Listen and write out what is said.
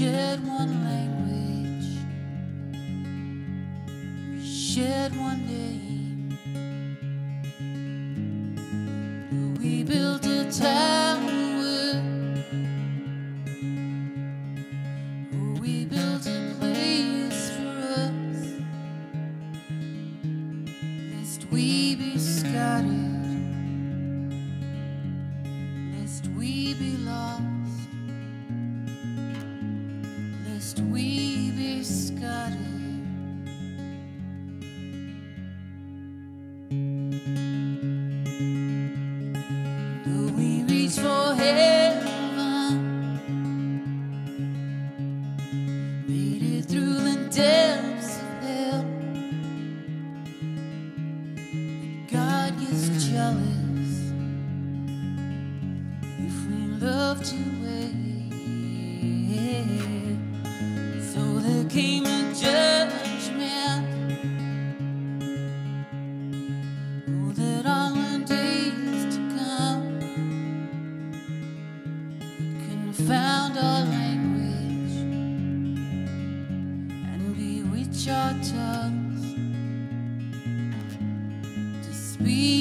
shared one language, shared one name. We built a tower, we built to wait. So there came a judgment. Oh, that all the days to come would confound our language and bewitch our tongues to speak